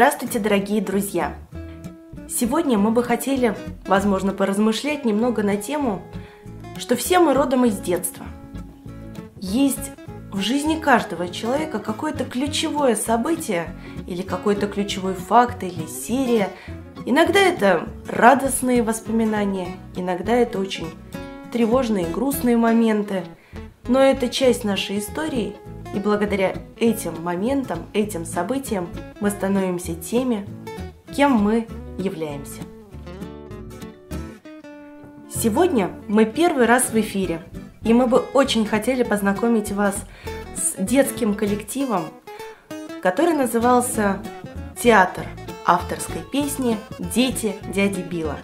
Здравствуйте, дорогие друзья! Сегодня мы бы хотели, возможно, поразмышлять немного на тему, что все мы родом из детства. Есть в жизни каждого человека какое-то ключевое событие или какой-то ключевой факт или серия. Иногда это радостные воспоминания, иногда это очень тревожные, грустные моменты. Но это часть нашей истории, и благодаря этим моментам, этим событиям мы становимся теми, кем мы являемся. Сегодня мы первый раз в эфире, и мы бы очень хотели познакомить вас с детским коллективом, который назывался «Театр авторской песни «Дети дяди Билла».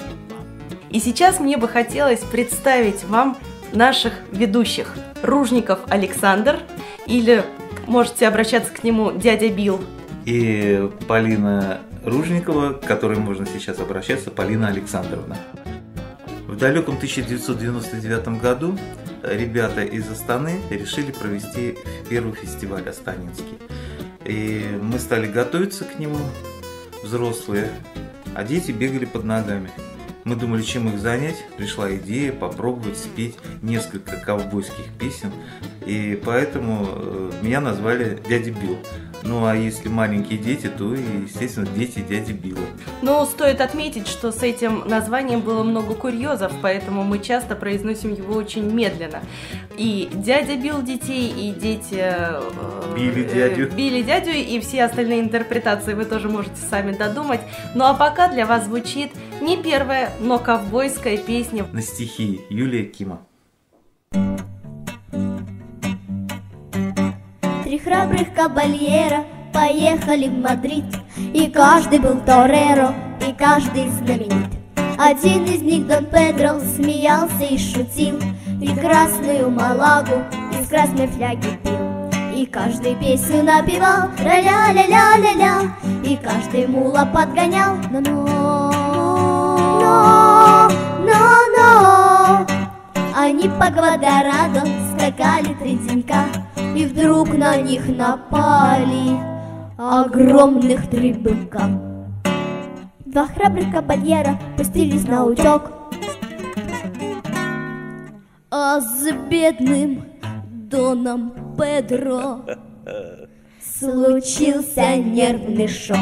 И сейчас мне бы хотелось представить вам наших ведущих. Ружников Александр, или можете обращаться к нему дядя Билл. И Полина Ружникова, к которой можно сейчас обращаться, Полина Александровна. В далеком 1999 году ребята из Астаны решили провести первый фестиваль Астанинский. И мы стали готовиться к нему, взрослые, а дети бегали под ногами. Мы думали, чем их занять. Пришла идея попробовать спеть несколько ковбойских песен. И поэтому э, меня назвали дядя Билл. Ну а если маленькие дети, то, естественно, дети дяди Билла. Ну, стоит отметить, что с этим названием было много курьезов, поэтому мы часто произносим его очень медленно. И дядя бил детей, и дети... Э, били дядю. Э, били дядю, и все остальные интерпретации вы тоже можете сами додумать. Ну а пока для вас звучит не первая, но ковбойская песня. На стихи Юлия Кима. Храбрых кабальера поехали в Мадрид, И каждый был Тореро, и каждый знаменит. Один из них, Дон Педро, смеялся и шутил, И красную малагу из красной фляги пил. И каждый песню напевал, ля-ля-ля-ля-ля, И каждый мула подгонял, но-но, но-но-но. Они по Гвадорадо скакали три денька, и вдруг на них напали огромных три быка. Два храбрых кабальера пустились на утек, А с бедным Доном Педро Случился нервный шок.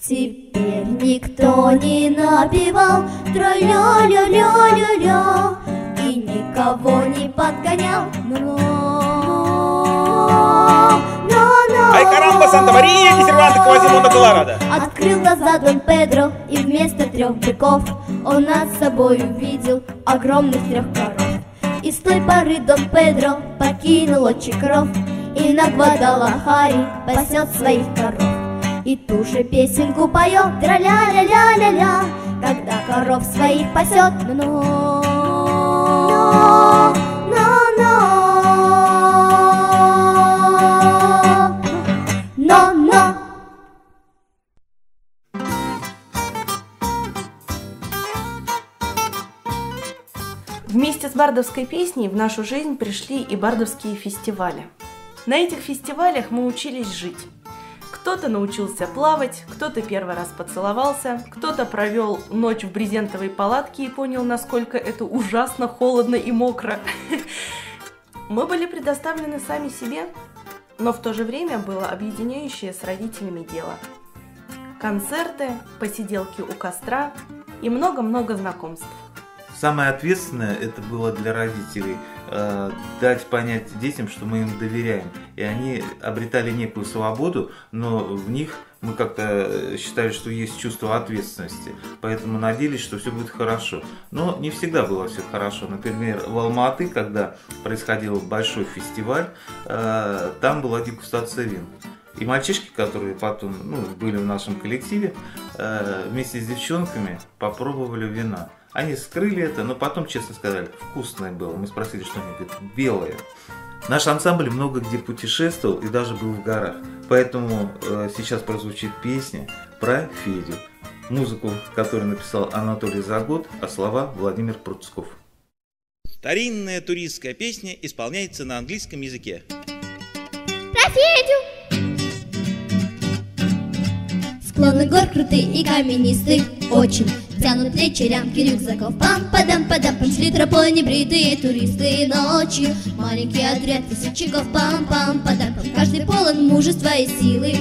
Теперь никто не напевал Тра-ля-ля-ля-ля-ля и никого не подгонял. Но, но, но, Ай, карамба, Санта-Мария, Нисерванта, Квазимонда, Колорадо. Открыл глаза Дон Педро, и вместо трех быков Он над собой увидел огромных трех коров. И с той поры Дон Педро покинул отчий кров И на Гвадалахаре пасет своих коров. И ту же песенку поет, тра-ля-ля-ля-ля-ля, Когда коров своих пасет, но Вместе с бардовской песней в нашу жизнь пришли и бардовские фестивали. На этих фестивалях мы учились жить. Кто-то научился плавать, кто-то первый раз поцеловался, кто-то провел ночь в брезентовой палатке и понял, насколько это ужасно холодно и мокро. Мы были предоставлены сами себе, но в то же время было объединяющее с родителями дело. Концерты, посиделки у костра и много-много знакомств. Самое ответственное это было для родителей э, дать понять детям, что мы им доверяем. И они обретали некую свободу, но в них мы как-то э, считали, что есть чувство ответственности. Поэтому надеялись, что все будет хорошо. Но не всегда было все хорошо. Например, в Алматы, когда происходил большой фестиваль, э, там была дегустация вин. И мальчишки, которые потом ну, были в нашем коллективе, э, вместе с девчонками попробовали вина. Они скрыли это, но потом честно сказали, вкусное было. Мы спросили, что они говорят, белое. Наш ансамбль много где путешествовал и даже был в горах. Поэтому э, сейчас прозвучит песня про Федю. Музыку, которую написал Анатолий Загод, а слова Владимир Пруцков. Старинная туристская песня исполняется на английском языке. Про Федю! Склоны гор крутые и каменистые. Очень тянут плечи рямки рюкзаков. Пам-падам, падам, пам Шли тропой небритые туристы ночью. Маленький отряд тысячников Пам-пам, падам, пам Каждый полон мужества и силы.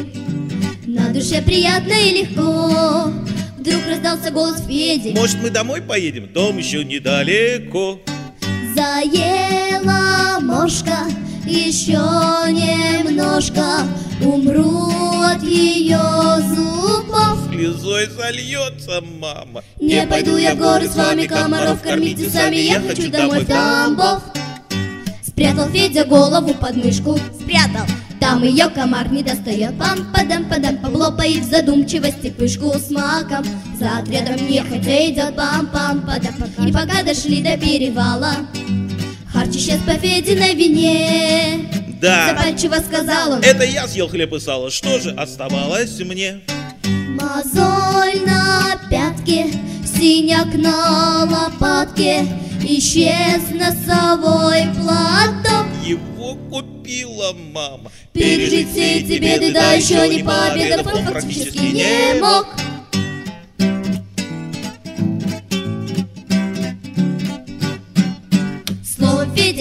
На душе приятно и легко. Вдруг раздался голос Феди. Может, мы домой поедем? Дом еще недалеко. Заела мошка еще немножко Умру от ее зубов. Слезой зальется мама. Не пойду я в горы с вами комаров Кормите сами, я хочу домой в Тамбов Спрятал Федя голову под мышку Спрятал. Там ее комар не достает Пам-падам, падам, поблопает в задумчивости пышку с маком. За отрядом нехотя идет пам-пам, падам И пока дошли до перевала Харч исчез по Фединой вине. Да, Запальчиво сказал он это я съел хлеб и сало. Что же оставалось мне? Мозоль на пятке, синяк на лопатке Исчез носовой платок. Его купила мама. Пережить все эти беды, да еще не пообедав Он фактически не мог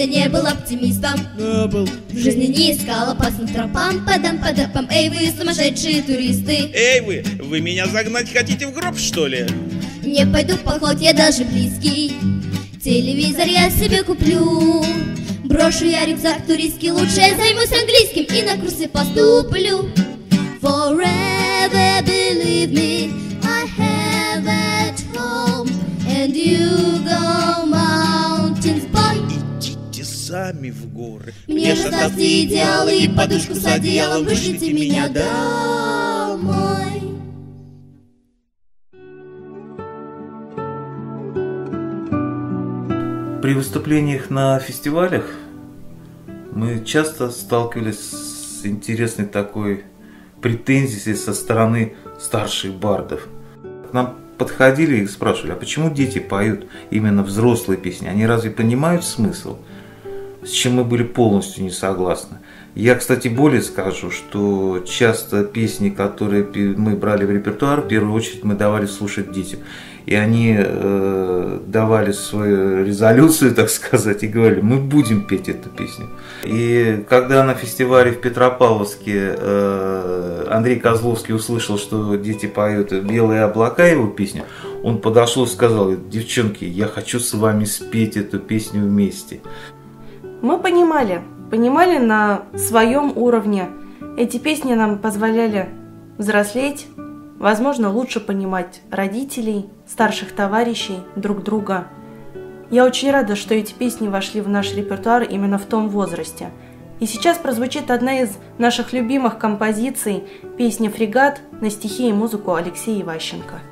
Федя не был оптимистом Да, был. В жизни не искал опасных тропам. Падам, падапам, эй вы сумасшедшие туристы. Эй вы, вы меня загнать хотите в гроб, что ли? Не пойду в поход, я даже близкий. Телевизор я себе куплю. Брошу я рюкзак туристский Лучше я займусь английским и на курсы поступлю. Forever believe me I have at home And you go mountains сами в горы. Мне же оставьте идеалы и подушку с одеялом Вышлите меня домой При выступлениях на фестивалях мы часто сталкивались с интересной такой претензией со стороны старших бардов. К нам подходили и спрашивали, а почему дети поют именно взрослые песни? Они разве понимают смысл? С чем мы были полностью не согласны. Я, кстати, более скажу, что часто песни, которые мы брали в репертуар, в первую очередь мы давали слушать детям. И они э, давали свою резолюцию, так сказать, и говорили, мы будем петь эту песню. И когда на фестивале в Петропавловске э, Андрей Козловский услышал, что дети поют «Белые облака» его песню, он подошел и сказал, девчонки, я хочу с вами спеть эту песню вместе. Мы понимали, понимали на своем уровне. Эти песни нам позволяли взрослеть, возможно, лучше понимать родителей, старших товарищей, друг друга. Я очень рада, что эти песни вошли в наш репертуар именно в том возрасте. И сейчас прозвучит одна из наших любимых композиций – песня «Фрегат» на стихи и музыку Алексея Иващенко.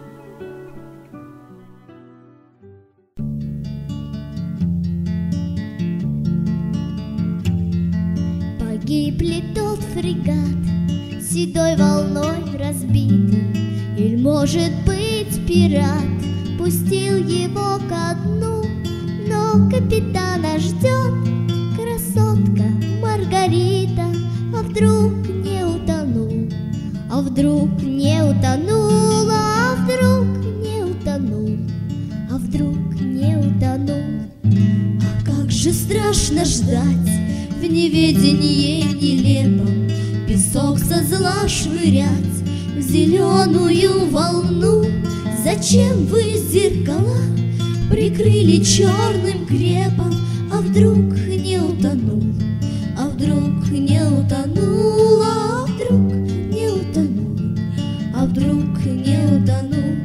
Ли тот фрегат, седой волной разбитый, Или, может быть, пират пустил его ко дну, Но капитана ждет красотка Маргарита, А вдруг не утонул, а вдруг не утонул, а вдруг не утонул, а вдруг не утонул. А как же страшно ждать в нелепом Песок со зла швырять в зеленую волну. Зачем вы зеркала прикрыли черным крепом? А вдруг не утонул, а вдруг не утонул, а вдруг не утонул, а вдруг не утонул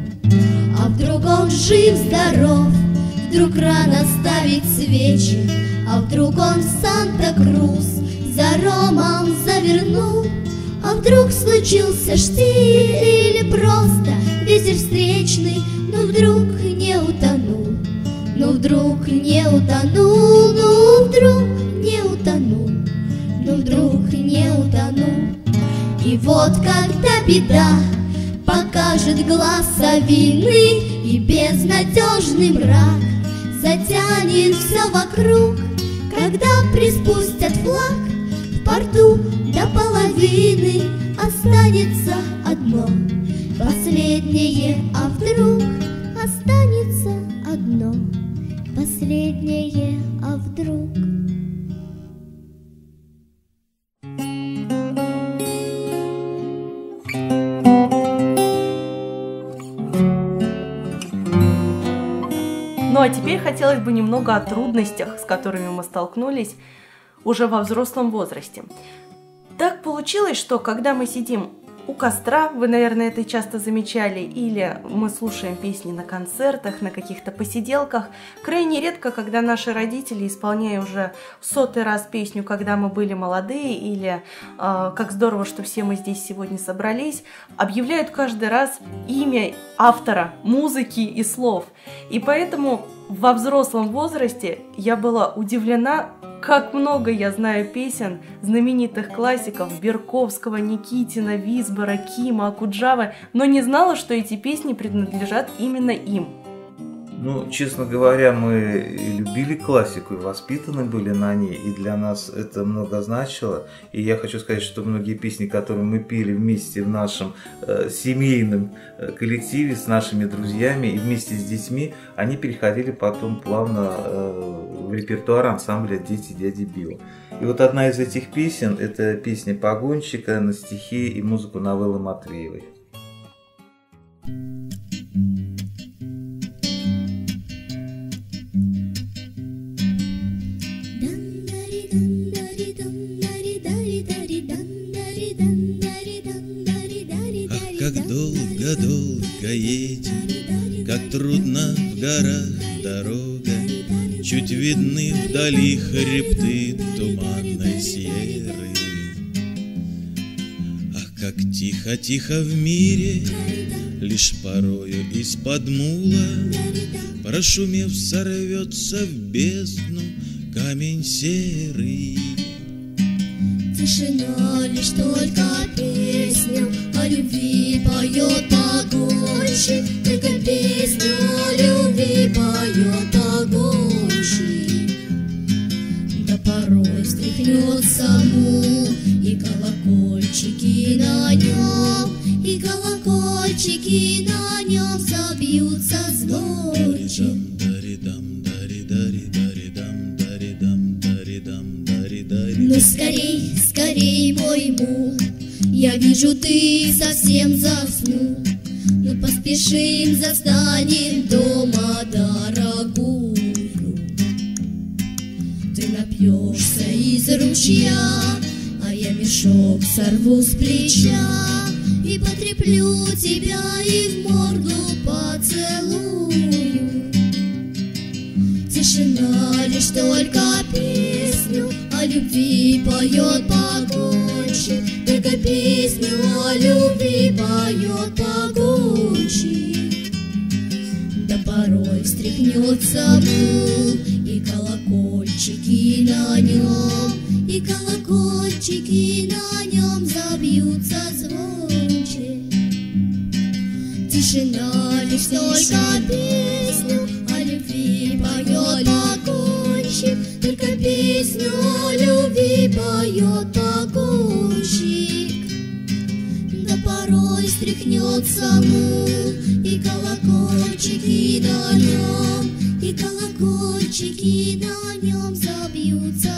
А вдруг он жив-здоров, вдруг рано ставить свечи А вдруг он в Санта-Крус за ромом завернул? А вдруг случился штиль или просто ветер встречный Но вдруг не утонул, но вдруг не утонул, но вдруг не утонул, но вдруг не утонул? И вот когда беда покажет глаз вины И безнадежный мрак затянет все вокруг когда приспустят флаг В порту до половины Останется одно. Последнее, а вдруг Останется одно. Последнее, а вдруг теперь хотелось бы немного о трудностях, с которыми мы столкнулись уже во взрослом возрасте. Так получилось, что когда мы сидим у костра, вы, наверное, это часто замечали, или мы слушаем песни на концертах, на каких-то посиделках. Крайне редко, когда наши родители, исполняя уже сотый раз песню «Когда мы были молодые» или э, «Как здорово, что все мы здесь сегодня собрались», объявляют каждый раз имя автора музыки и слов. И поэтому во взрослом возрасте я была удивлена, как много я знаю песен знаменитых классиков Берковского, Никитина, Висбора, Кима, Акуджавы, но не знала, что эти песни принадлежат именно им. Ну, честно говоря, мы любили классику и воспитаны были на ней, и для нас это много значило. И я хочу сказать, что многие песни, которые мы пели вместе в нашем э, семейном э, коллективе с нашими друзьями и вместе с детьми, они переходили потом плавно э, в репертуар ансамбля «Дети дяди Билла». И вот одна из этих песен – это песня «Погонщика» на стихи и музыку Новеллы Матвеевой. Долго-долго едем, Как трудно в горах дорога, Чуть видны вдали хребты Туманной сьерры. Ах, как тихо-тихо в мире, Лишь порою из-под мула, Прошумев, сорвется в бездну Камень серый. Ну скорей, скорей, мой мул, Я вижу, ты совсем заснул. Ну поспешим, застанем дома дорогую. Ты напьешься из ручья, А я мешок сорву с плеча И потреплю тебя и в морду поцелую. Тишина лишь только песню любви поет погонщик, Только песню о любви поет погонщик. Да порой встряхнется мул, и колокольчики на нем, И колокольчики на нем забьются звонче. Тишина лишь только песню песню любви поет погонщик. Да порой стряхнется мул, и колокольчики на нем, И колокольчики на нем забьются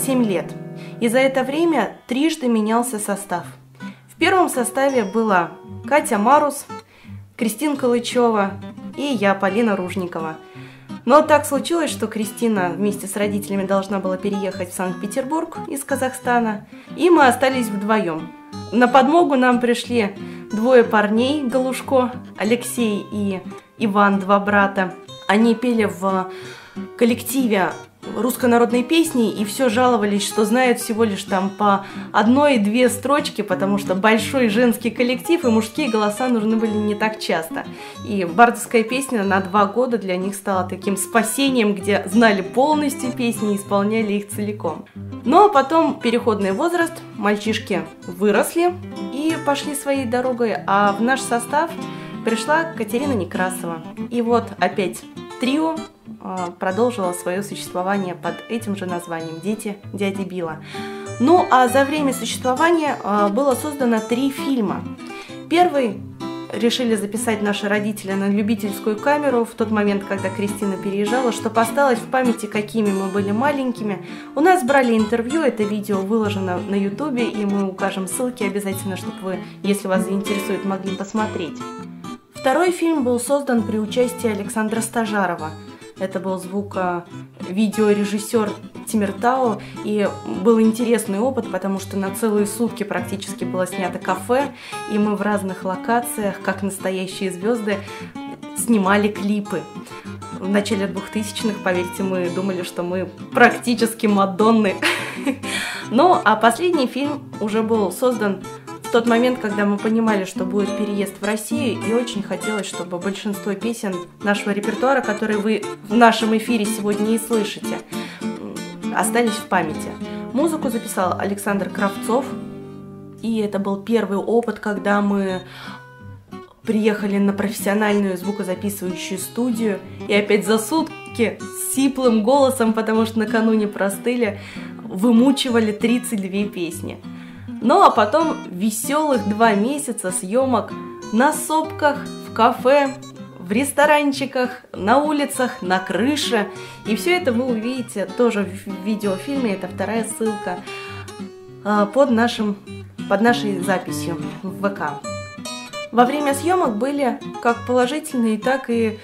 7 лет, и за это время трижды менялся состав. В первом составе была Катя Марус, Кристина Калычева и я, Полина Ружникова. Но так случилось, что Кристина вместе с родителями должна была переехать в Санкт-Петербург из Казахстана, и мы остались вдвоем. На подмогу нам пришли двое парней, Галушко, Алексей и Иван, два брата. Они пели в коллективе русской народной песни, и все жаловались, что знают всего лишь там по одной-две строчки, потому что большой женский коллектив и мужские голоса нужны были не так часто. И бардовская песня на два года для них стала таким спасением, где знали полностью песни и исполняли их целиком. Ну а потом переходный возраст, мальчишки выросли и пошли своей дорогой, а в наш состав пришла Катерина Некрасова. И вот опять трио продолжила свое существование под этим же названием «Дети дяди Билла». Ну а за время существования а, было создано три фильма. Первый решили записать наши родители на любительскую камеру в тот момент, когда Кристина переезжала, чтобы осталось в памяти, какими мы были маленькими. У нас брали интервью, это видео выложено на ютубе, и мы укажем ссылки обязательно, чтобы вы, если вас заинтересует, могли посмотреть. Второй фильм был создан при участии Александра Стажарова – это был звуко-видеорежиссер Тимиртау, и был интересный опыт, потому что на целые сутки практически было снято кафе, и мы в разных локациях, как настоящие звезды, снимали клипы. В начале 2000-х, поверьте, мы думали, что мы практически Мадонны. Ну, а последний фильм уже был создан в тот момент, когда мы понимали, что будет переезд в Россию, и очень хотелось, чтобы большинство песен нашего репертуара, которые вы в нашем эфире сегодня и слышите, остались в памяти. Музыку записал Александр Кравцов, и это был первый опыт, когда мы приехали на профессиональную звукозаписывающую студию и опять за сутки с сиплым голосом, потому что накануне простыли, вымучивали 32 песни. Ну а потом веселых два месяца съемок на сопках, в кафе, в ресторанчиках, на улицах, на крыше. И все это вы увидите тоже в видеофильме, это вторая ссылка а, под, нашим, под нашей записью в ВК. Во время съемок были как положительные, так и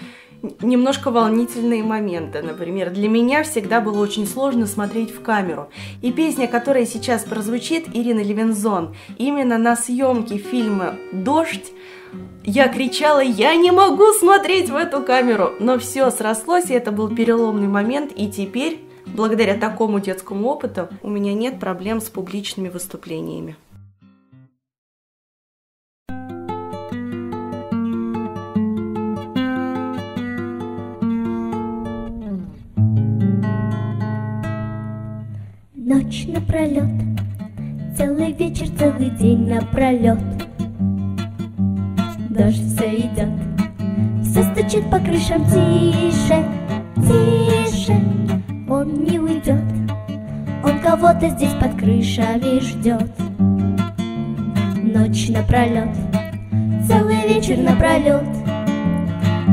немножко волнительные моменты. Например, для меня всегда было очень сложно смотреть в камеру. И песня, которая сейчас прозвучит, Ирина Левинзон, именно на съемке фильма «Дождь», я кричала, я не могу смотреть в эту камеру, но все срослось, и это был переломный момент, и теперь, благодаря такому детскому опыту, у меня нет проблем с публичными выступлениями. Ночь напролет, целый вечер, целый день напролет. Дождь все идет, все стучит по крышам тише, тише. Он не уйдет, он кого-то здесь под крышами ждет. Ночь напролет, целый вечер напролет.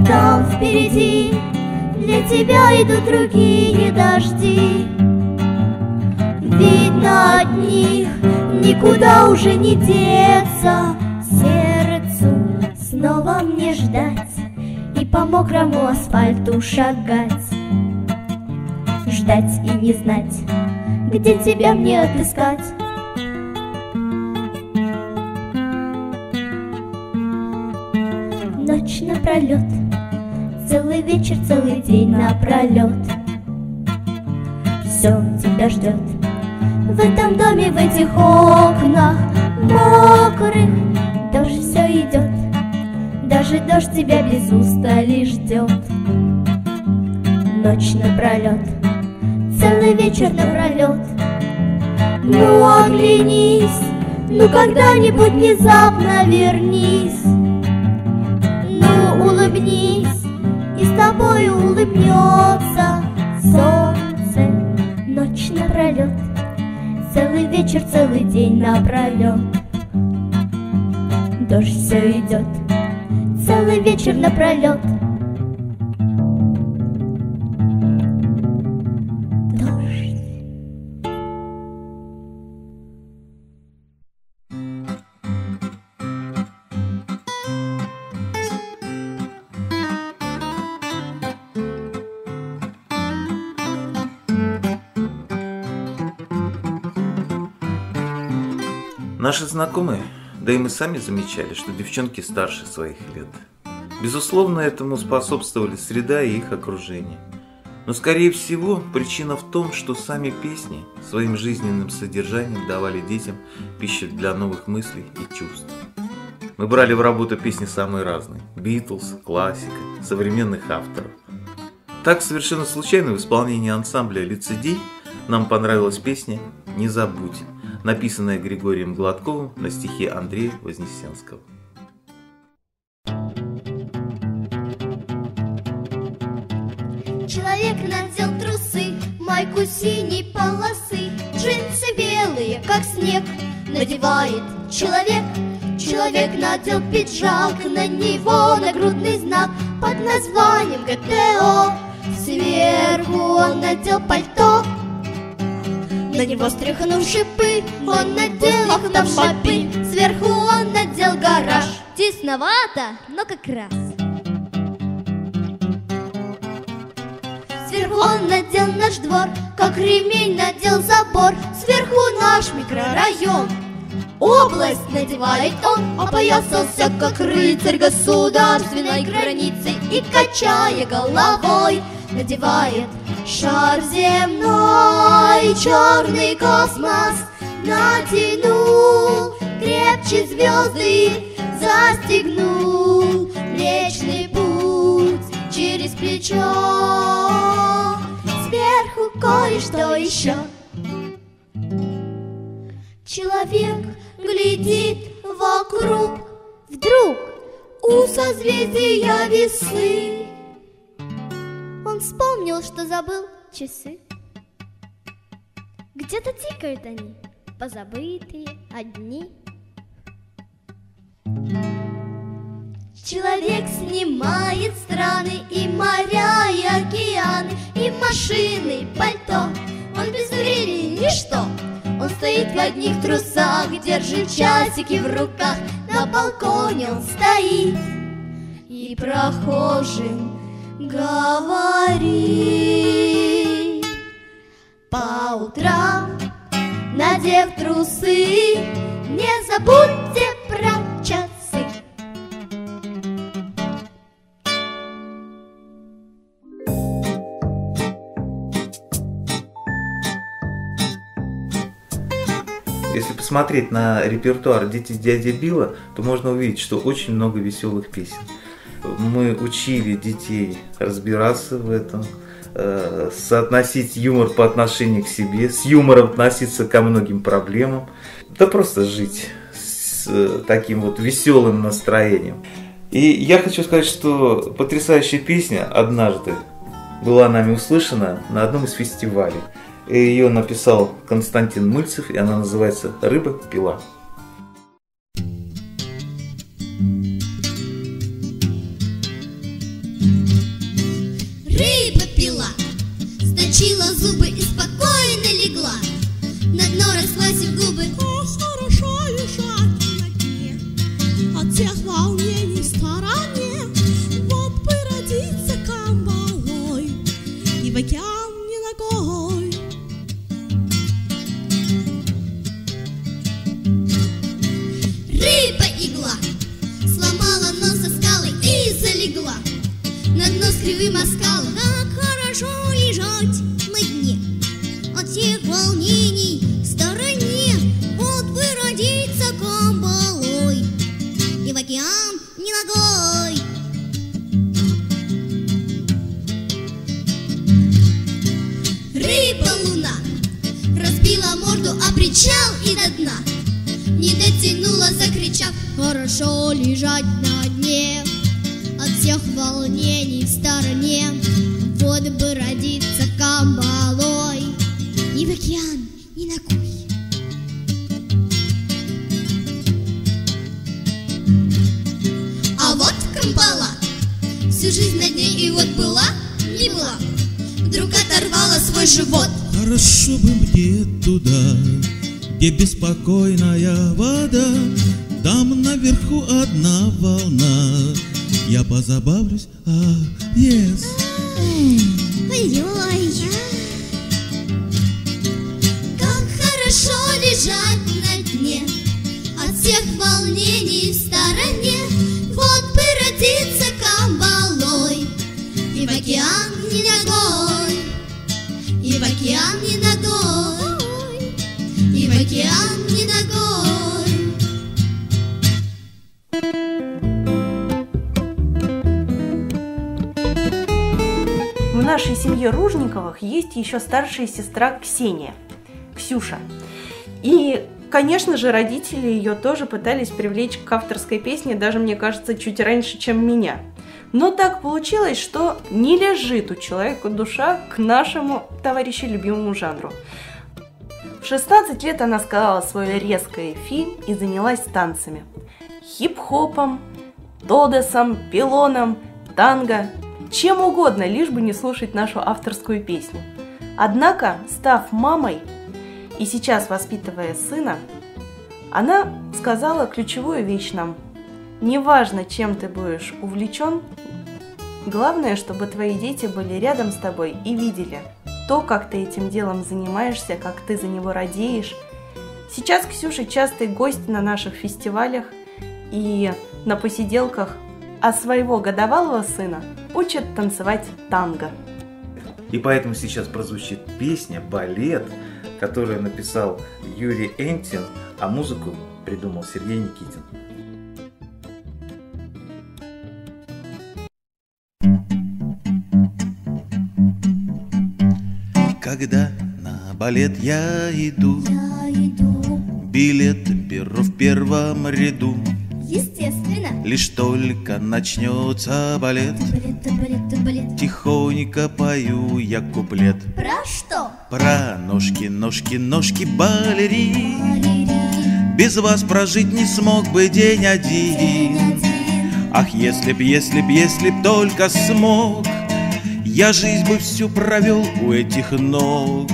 Там впереди для тебя идут другие дожди. Видно от них никуда уже не деться. Сердцу снова мне ждать И по мокрому асфальту шагать. Ждать и не знать, где тебя мне отыскать. Ночь напролет, целый вечер, целый день напролет Все тебя ждет в этом доме, в этих окнах мокрых Дождь все идет, даже дождь тебя без устали ждет Ночь напролет, целый вечер напролет Ну оглянись, ну когда-нибудь внезапно вернись. Ну улыбнись, и с тобою улыбнется солнце. Ночь напролет Целый вечер, целый день напролет Дождь все идет Целый вечер напролет Наши знакомые, да и мы сами замечали, что девчонки старше своих лет. Безусловно, этому способствовали среда и их окружение. Но, скорее всего, причина в том, что сами песни своим жизненным содержанием давали детям пищу для новых мыслей и чувств. Мы брали в работу песни самые разные – Битлз, классика, современных авторов. Так, совершенно случайно в исполнении ансамбля «Лицедей» нам понравилась песня «Не забудь», написанная Григорием Гладковым на стихи Андрея Вознесенского. Человек надел трусы, майку синей полосы, джинсы белые, как снег, надевает человек. Человек надел пиджак, на него нагрудный знак под названием ГТО. Сверху он надел пальто, на него стряхнув шипы, он надел автомобиль, сверху он надел гараж. Тесновато, но как раз. Сверху он надел наш двор, как ремень надел забор, сверху наш микрорайон. Область надевает он, опоясался, как рыцарь государственной границы и, качая головой, надевает шар земной, черный космос натянул, крепче звезды застегнул, Млечный путь через плечо, сверху кое-что еще. Человек глядит вокруг, вдруг у созвездия весы Он вспомнил, что забыл часы. Где-то тикают они, позабытые, одни. Человек снимает страны и моря, и океаны, и машины, и пальто. Он без времени ничто. Он стоит в одних трусах, держит часики в руках, на балконе он стоит и прохожим говорит. По утрам, надев трусы, не забудьте про часы. Если посмотреть на репертуар «Дети дяди Билла», то можно увидеть, что очень много веселых песен. Мы учили детей разбираться в этом, э, соотносить юмор по отношению к себе, с юмором относиться ко многим проблемам, да просто жить с э, таким вот веселым настроением. И я хочу сказать, что потрясающая песня однажды была нами услышана на одном из фестивалей. Ее написал Константин Мыльцев, и она называется «Рыба-пила». Сточила зубы и спокойно легла. На дно раскласив губы, Как хорошо лежать на дне От всех волнений дне и вот была, не была Вдруг оторвала свой живот Хорошо бы мне туда, где беспокойная вода, Там наверху одна волна. Я позабавлюсь, а, yes. Ой-ой. Как хорошо лежать на дне От всех волнений в стороне Вот бы родиться океан не ногой, и в океан не ногой, и в океан не ногой. В нашей семье Ружниковых есть еще старшая сестра Ксения, Ксюша. И конечно же, родители ее тоже пытались привлечь к авторской песне, даже, мне кажется, чуть раньше, чем меня. Но так получилось, что не лежит у человека душа к нашему товарищу любимому жанру. В 16 лет она сказала свое резкое фи и занялась танцами. Хип-хопом, тодесом, пилоном, танго, чем угодно, лишь бы не слушать нашу авторскую песню. Однако, став мамой и сейчас воспитывая сына, она сказала ключевую вещь нам. Неважно, чем ты будешь увлечен, главное, чтобы твои дети были рядом с тобой и видели то, как ты этим делом занимаешься, как ты за него радеешь. Сейчас Ксюша частый гость на наших фестивалях и на посиделках, а своего годовалого сына учат танцевать танго. И поэтому сейчас прозвучит песня «Балет», которую написал Юрий Энтин, а музыку придумал Сергей Никитин. Когда на балет я иду, Я иду, билет беру в первом ряду. естественно. Лишь только начнется балет, Балет, балет, балет. тихонько пою я куплет. Про что? Про ножки, ножки, ножки балерин. Балерин, Без вас прожить не смог бы день день один. один. Ах, если б, если б, если б только смог, Я жизнь бы всю провел у этих ног,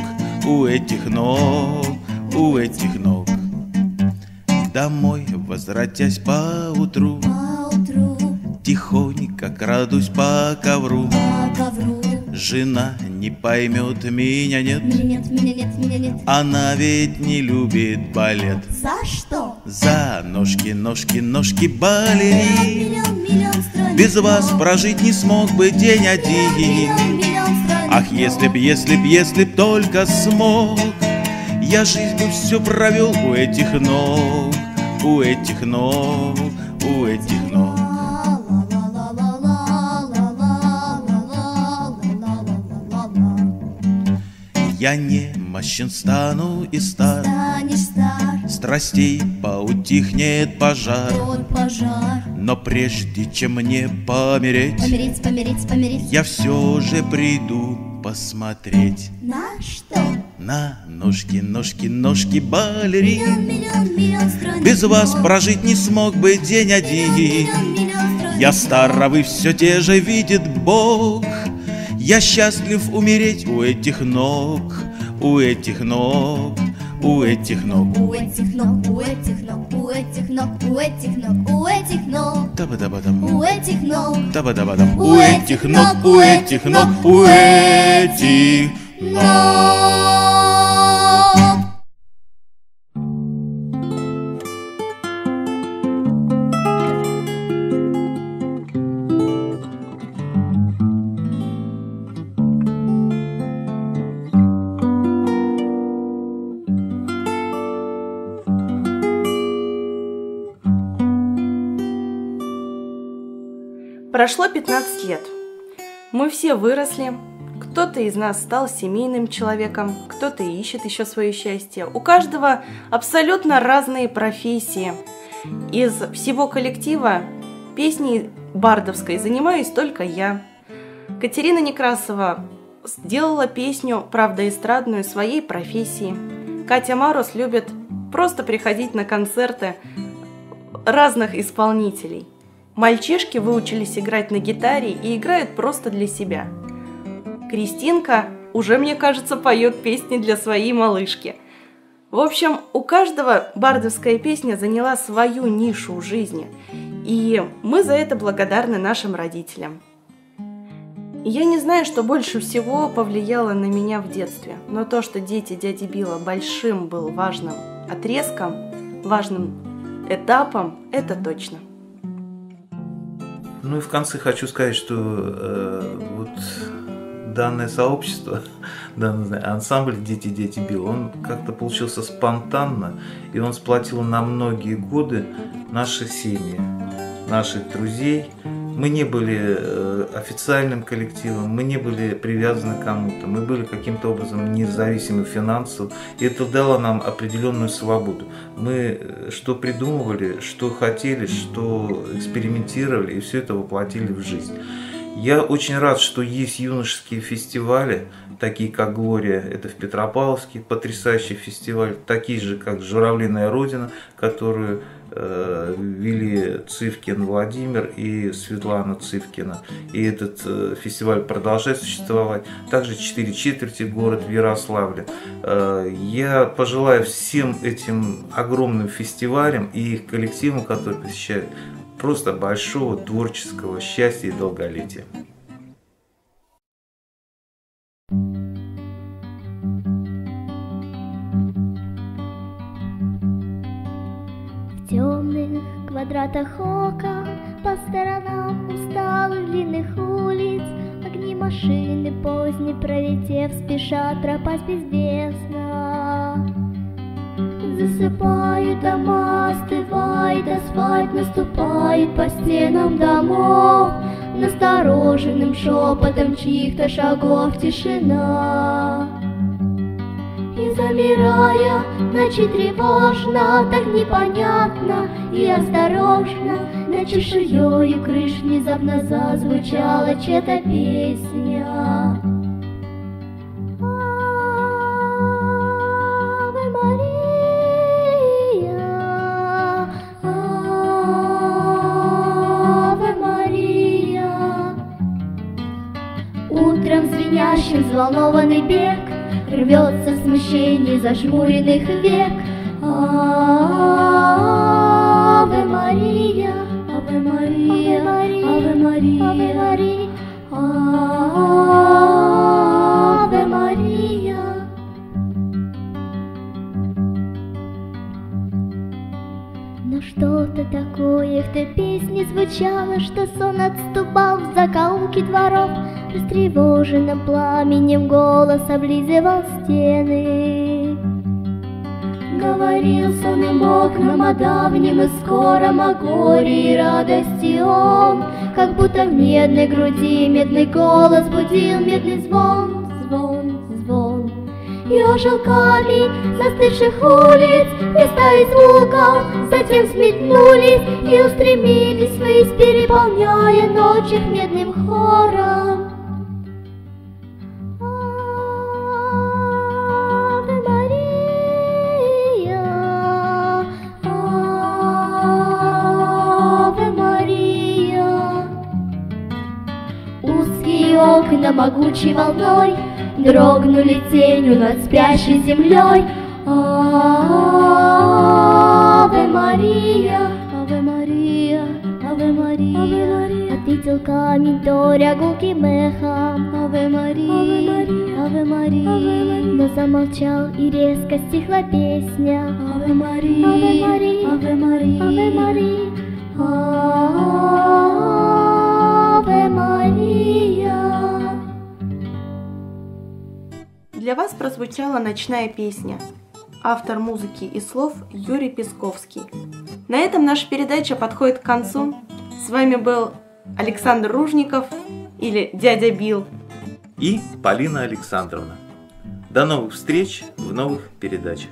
у этих ног, у этих ног. Домой, возвратясь по утру, Тихонько крадусь по ковру. по ковру. Жена не поймет, меня нет, Меня нет, меня нет, меня нет. Она ведь не любит балет. За что? За ножки, ножки, ножки балерин. Миллион, миллион стройных Без вас прожить не смог бы день один. Ах, если б, если б, если б только смог, Я жизнь бы все провел у этих ног, у этих ног, у этих ног. Я не мощен стану и стар, Станешь стар, Страстей поутихнет пожар, тот пожар. Но прежде чем мне помереть, Помереть, помереть, помереть. Я все же приду посмотреть На что? На ножки, ножки, ножки балерин Миллион, миллион, миллион Без вас ног. прожить не смог бы день один Миллион, миллион стройных Я ног. стар, а вы все те же видит Бог Я счастлив умереть у этих ног У этих ног, у этих ног. У этих ног, у этих ног, у этих ног, у этих ног, у этих ног, Таба-таба-там, у этих ног. таба-таба-там У этих ног, у этих ног, у этих Ног. Прошло 15 лет. Мы все выросли. Кто-то из нас стал семейным человеком, кто-то ищет еще свое счастье. У каждого абсолютно разные профессии. Из всего коллектива песней бардовской занимаюсь только я. Катерина Некрасова сделала песню, правда, эстрадную своей профессии. Катя Марус любит просто приходить на концерты разных исполнителей. Мальчишки выучились играть на гитаре и играют просто для себя. Кристинка уже, мне кажется, поет песни для своей малышки. В общем, у каждого бардовская песня заняла свою нишу в жизни, и мы за это благодарны нашим родителям. Я не знаю, что больше всего повлияло на меня в детстве, но то, что дети дяди Билла большим был важным отрезком, важным этапом, это точно. Ну и в конце хочу сказать, что э, вот данное сообщество, данный ансамбль «Дети, дети Билл», он как-то получился спонтанно, и он сплотил на многие годы наши семьи, наших друзей, Мы не были э, официальным коллективом, мы не были привязаны к кому-то, мы были каким-то образом независимы финансово, и это дало нам определенную свободу. Мы э, что придумывали, что хотели, что экспериментировали, и все это воплотили в жизнь. Я очень рад, что есть юношеские фестивали, такие как «Глория», это в Петропавловске, потрясающий фестиваль, такие же, как «Журавлиная Родина», которую вели Цивкин Владимир и Светлана Цивкина. И этот э, фестиваль продолжает существовать. Также «Четыре четверти» город в Ярославле. Э, я пожелаю всем этим огромным фестивалям и их коллективам, которые посещают, просто большого творческого счастья и долголетия. Квадратах окон По сторонам усталых длинных улиц. Огни машины поздней пролетев Спешат пропасть безвестно. Засыпают дома, остывает асфальт Наступает по стенам домов. Настороженным шепотом чьих-то шагов тишина И замирая, ночи тревожно, так непонятно. И осторожно На чешуёю крыш внезапно зазвучала чья-то песня. Утром звенящим взволнованный бег Рвется в смущении зажмуренных век. Аве Мария, Аве Мария, Аве Мария, Аве Мария. Но что-то такое в той песне звучало, Что сон отступал в закоулки дворов, Растревоженным пламенем голос облизывал стены. Говорил сонным окнам о давнем и скором, О горе и радости он, Как будто в медной груди медный голос Будил медный звон, звон. И ожил камень застывших улиц, Места и звуков затем сметнулись И устремились ввысь, переполняя ночь их медным хором. Окна могучей волной Дрогнули тенью над спящей землей. Аве Мария, Аве Мария, Аве Мария, Ответил камень торя гулким эхом. Аве Мария, Аве Мария, Но замолчал и резко стихла песня. Аве Мария, Аве Мария, Аве Мария, Аве Мария, Для вас прозвучала «Ночная песня». Автор музыки и слов Юрий Песковский. На этом наша передача подходит к концу. С вами был Александр Ружников или дядя Бил. И Полина Александровна. До новых встреч в новых передачах.